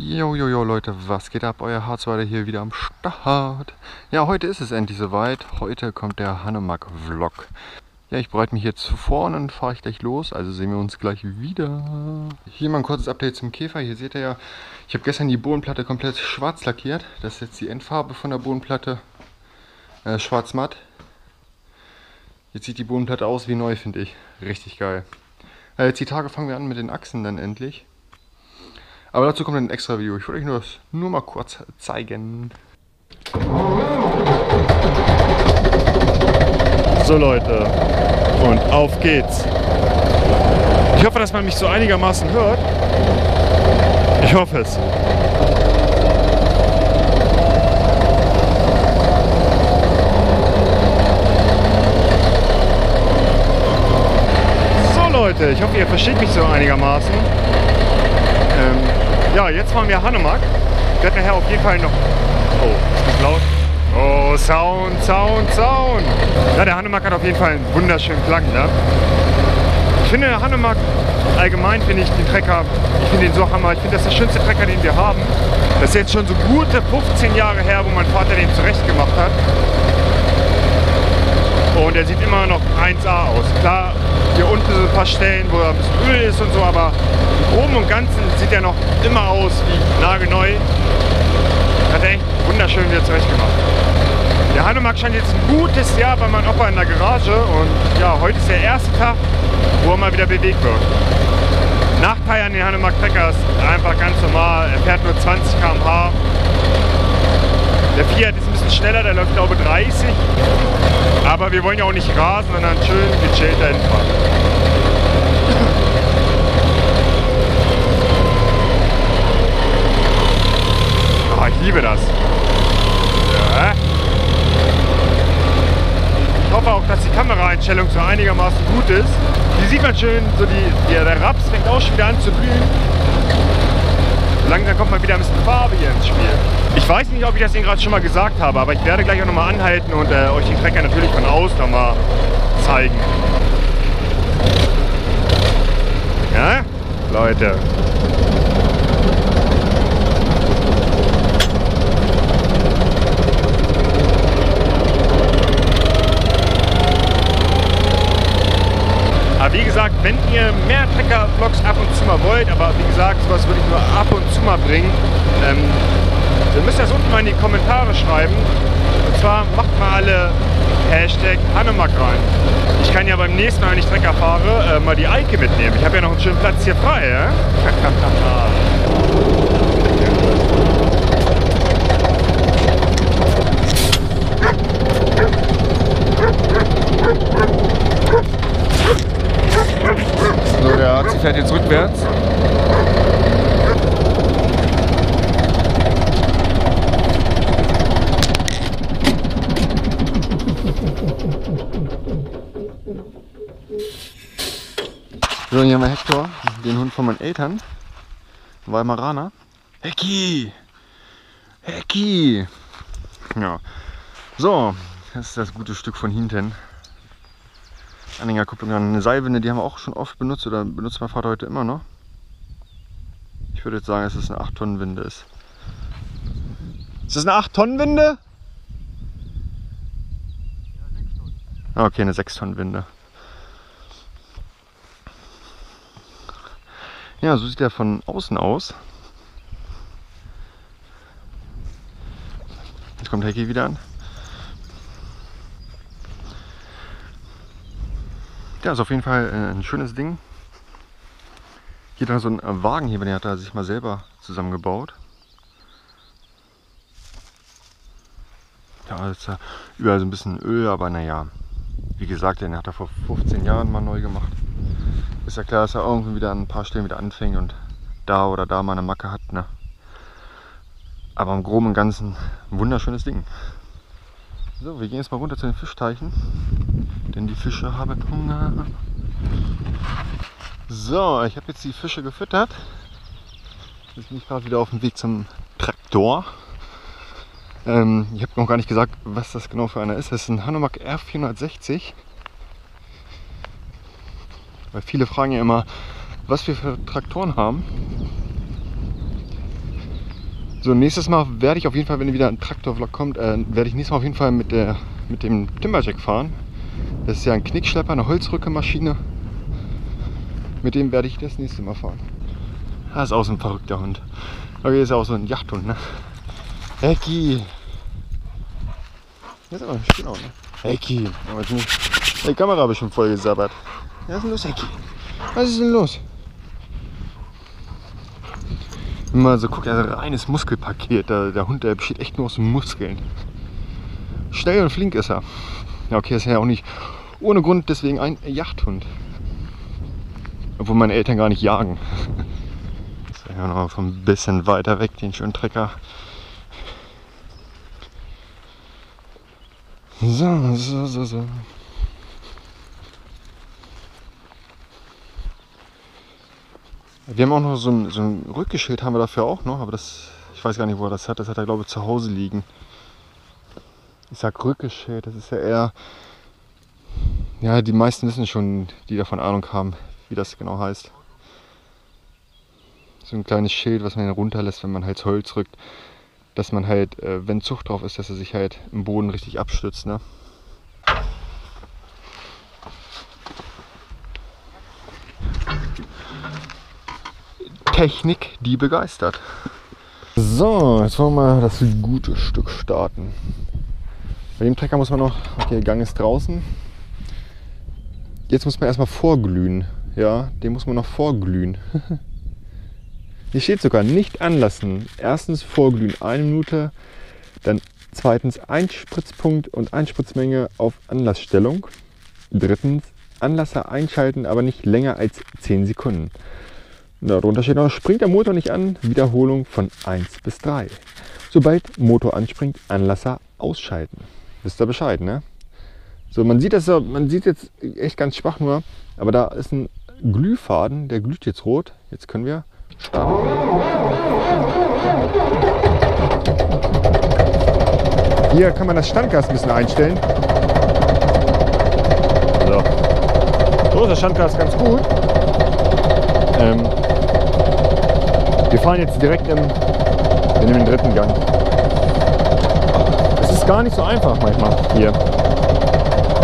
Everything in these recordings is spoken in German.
Jo, jo, jo, Leute, was geht ab? Euer Harzweiler hier wieder am Start. Ja, heute ist es endlich soweit. Heute kommt der Hanemark-Vlog. Ja, ich bereite mich jetzt vor und dann fahre ich gleich los. Also sehen wir uns gleich wieder. Hier mal ein kurzes Update zum Käfer. Hier seht ihr ja, ich habe gestern die Bodenplatte komplett schwarz lackiert. Das ist jetzt die Endfarbe von der Bodenplatte. Äh, schwarz matt. Jetzt sieht die Bodenplatte aus wie neu, finde ich. Richtig geil. Äh, jetzt die Tage fangen wir an mit den Achsen dann endlich. Aber dazu kommt ein extra Video. Ich wollte euch nur, das nur mal kurz zeigen. So Leute, und auf geht's. Ich hoffe, dass man mich so einigermaßen hört. Ich hoffe es. So Leute, ich hoffe, ihr versteht mich so einigermaßen. Ja, jetzt fahren wir Hanemark. Ich werde nachher auf jeden Fall noch... Oh, ist das laut? Oh, Sound, Sound, Sound. Ja, der Hanemark hat auf jeden Fall einen wunderschönen Klang. Ne? Ich finde Hanemark, allgemein finde ich den Trecker, ich finde ihn so hammer. Ich finde, das ist der schönste Trecker, den wir haben. Das ist jetzt schon so gute 15 Jahre her, wo mein Vater den zurecht gemacht hat. Und er sieht immer noch 1A aus. Klar, hier unten sind ein paar Stellen, wo er ein bisschen Öl ist und so, aber im Groben und Ganzen sieht er noch immer aus wie nagelneu. Hat er echt wunderschön wieder zurecht gemacht. Der Hanemark scheint jetzt ein gutes Jahr bei meinem Opa in der Garage und ja, heute ist der erste Tag, wo er mal wieder bewegt wird. Nachteil an den Hanemark Trecker ist einfach ganz normal, er fährt nur 20 km/h. Der Fiat ist bisschen schneller, der läuft glaube ich 30. Aber wir wollen ja auch nicht rasen, sondern schön gechillt dahin. Oh, ich liebe das. Ja. Ich hoffe auch, dass die Kameraeinstellung so einigermaßen gut ist. Hier sieht man schön, so die, der, der Raps fängt auch schon wieder an zu blühen. Langsam kommt mal wieder ein bisschen Farbe hier ins Spiel. Ich weiß nicht, ob ich das Ihnen gerade schon mal gesagt habe, aber ich werde gleich auch nochmal anhalten und äh, euch den Trecker natürlich von außen nochmal zeigen. Ja, Leute. Aber wie gesagt, wenn ihr mehr Trecker-Vlogs ab und zu mal wollt, aber wie gesagt, sowas würde ich nur ab und zu mal bringen, ähm, dann müsst ihr das unten mal in die Kommentare schreiben. Und zwar macht mal alle Hashtag Hanemark rein. Ich kann ja beim nächsten Mal, wenn ich Trecker fahre, äh, mal die Eike mitnehmen. Ich habe ja noch einen schönen Platz hier frei. Ja? So, der Arzt fährt jetzt rückwärts. So, hier haben wir Hector, den Hund von meinen Eltern. Weimaraner. Hecki! Hecki! Ja. So, das ist das gute Stück von hinten. Anhängerkupplung an eine Seilwinde, die haben wir auch schon oft benutzt oder benutzt mein Vater heute immer noch. Ich würde jetzt sagen, dass es eine 8 Tonnen Winde ist. Ist das eine 8 Tonnen Winde? Ah, Okay, eine 6 Tonnen Winde. Ja, so sieht er von außen aus. Jetzt kommt Hecki wieder an. Ja, ist auf jeden Fall äh, ein schönes Ding. Hier dann so ein Wagenheber, den hat er sich mal selber zusammengebaut. Da ist überall so ein bisschen Öl, aber naja, wie gesagt, den hat er vor 15 Jahren mal neu gemacht. Ist ja klar, dass er irgendwie wieder an ein paar Stellen wieder anfängt und da oder da mal eine Macke hat. Ne? Aber im Groben und Ganzen ein wunderschönes Ding. So, wir gehen jetzt mal runter zu den Fischteichen, denn die Fische haben Hunger. So, ich habe jetzt die Fische gefüttert. Jetzt bin ich gerade wieder auf dem Weg zum Traktor. Ähm, ich habe noch gar nicht gesagt, was das genau für einer ist. Das ist ein Hanomag R460. Weil viele fragen ja immer, was wir für Traktoren haben. So, nächstes Mal werde ich auf jeden Fall, wenn wieder ein Traktorvlog kommt, äh, werde ich nächstes Mal auf jeden Fall mit, der, mit dem Timberjack fahren. Das ist ja ein Knickschlepper, eine Holzrückemaschine. Mit dem werde ich das nächste Mal fahren. Das ist auch so ein verrückter Hund. Okay, ist ja auch so ein Jachthund, ne? Ecki! Das ist aber schön auch, ne? Ecki! Die Kamera habe ich schon voll gesabbert. Was ist denn los, Ecki? Was ist denn los? Man so guckt, also reines Muskelpaket. Der, der Hund, der besteht echt nur aus Muskeln. Schnell und flink ist er. Ja, okay, ist ja auch nicht ohne Grund deswegen ein Jagdhund. Obwohl meine Eltern gar nicht jagen. Ist ja noch von ein bisschen weiter weg, den schönen Trecker. So, so, so, so. Wir haben auch noch so ein, so ein Rückgeschild, haben wir dafür auch noch, aber das, ich weiß gar nicht, wo er das hat. Das hat er, glaube ich, zu Hause liegen. Ich sag Rückgeschild, das ist ja eher. Ja, die meisten wissen schon, die davon Ahnung haben, wie das genau heißt. So ein kleines Schild, was man runterlässt, wenn man halt Holz rückt. Dass man halt, äh, wenn Zucht drauf ist, dass er sich halt im Boden richtig abstützt. Ne? Technik, die begeistert. So, jetzt wollen wir mal das gute Stück starten. Bei dem Trecker muss man noch, okay, der Gang ist draußen. Jetzt muss man erstmal vorglühen. Ja, den muss man noch vorglühen. Hier steht sogar nicht anlassen. Erstens vorglühen eine Minute, dann zweitens Einspritzpunkt und Einspritzmenge auf Anlassstellung. Drittens Anlasser einschalten, aber nicht länger als 10 Sekunden. Darunter steht noch, springt der Motor nicht an, Wiederholung von 1 bis 3. Sobald Motor anspringt, Anlasser ausschalten. Wisst ihr Bescheid, ne? So, man sieht das ja, man sieht jetzt echt ganz schwach nur, aber da ist ein Glühfaden, der glüht jetzt rot. Jetzt können wir starten. Hier kann man das Standgas ein bisschen einstellen. So. So ist das Standgas ganz gut. Ähm, wir fahren jetzt direkt im, wir den dritten Gang. Es ist gar nicht so einfach manchmal hier.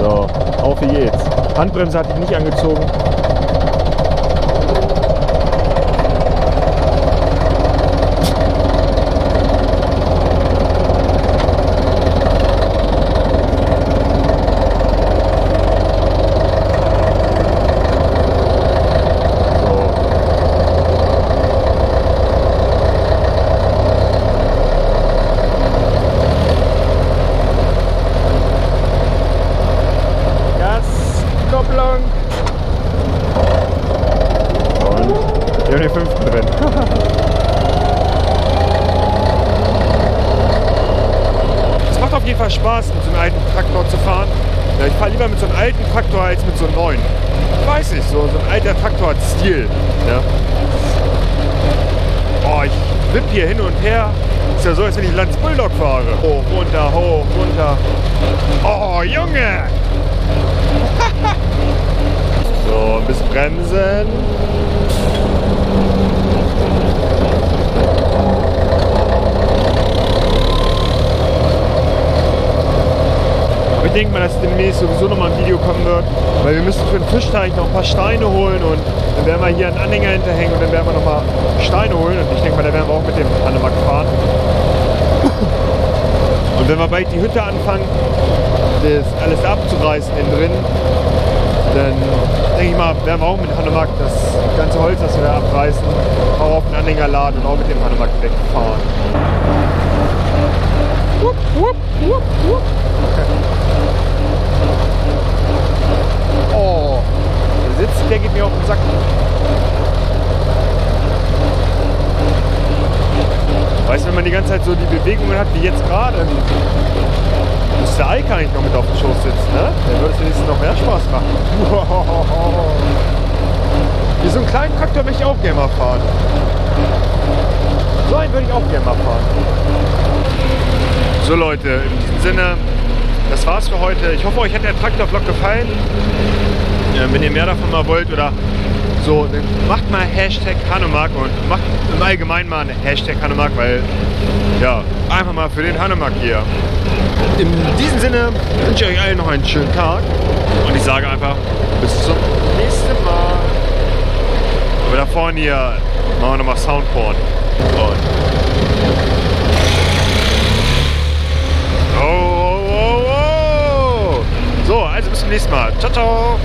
So, auf geht's. Handbremse hatte ich nicht angezogen. Gaskopplung. Und wir haben den fünften drin. Es macht auf jeden Fall Spaß, mit so einem alten Traktor zu fahren. Ja, ich fahre lieber mit so einem alten Traktor als mit so einem neuen. Ich weiß nicht, so, so ein alter Traktor hat Stil. Ja. Oh, ich wipp hier hin und her. Ist ja so, als wenn ich Lanz Bulldog fahre. Hoch, runter, hoch, runter. Oh, Junge! so, bis bremsen. Aber ich denke mal, dass demnächst sowieso nochmal ein Video kommen wird, weil wir müssen für den Fischteich noch ein paar Steine holen und dann werden wir hier einen Anhänger hinterhängen und dann werden wir nochmal Steine holen und ich denke mal, da werden wir auch mit dem Hanemark fahren. Und wenn wir bald die Hütte anfangen, das alles abzureißen innen drin, dann denke ich mal, werden wir auch mit Hanemark das ganze Holz, das wir da abreißen, auch auf den Anhänger laden und auch mit dem Hanemark wegfahren. Wupp, wupp, wupp, wupp. Oh, der Sitz, der geht mir auf den Sack. Weißt du, wenn man die ganze Zeit so die Bewegungen hat, wie jetzt gerade, müsste Eike eigentlich noch mit auf dem Schoß sitzen, ne? Dann würde es wenigstens noch mehr Spaß machen. Wie so einen kleinen Traktor möchte ich auch gerne mal fahren. So einen würde ich auch gerne mal fahren. So Leute, in diesem Sinne, das war's für heute. Ich hoffe, euch hat der Traktor-Vlog gefallen. Äh, wenn ihr mehr davon mal wollt oder So, dann macht mal Hashtag Hanomag und macht im Allgemeinen mal einen Hashtag Hanomag, weil ja, einfach mal für den Hanomag hier. In diesem Sinne wünsche ich euch allen noch einen schönen Tag und ich sage einfach bis zum nächsten Mal. Aber da vorne hier machen wir nochmal Soundporn. Und oh, oh, oh, oh. So, also bis zum nächsten Mal. Ciao, ciao.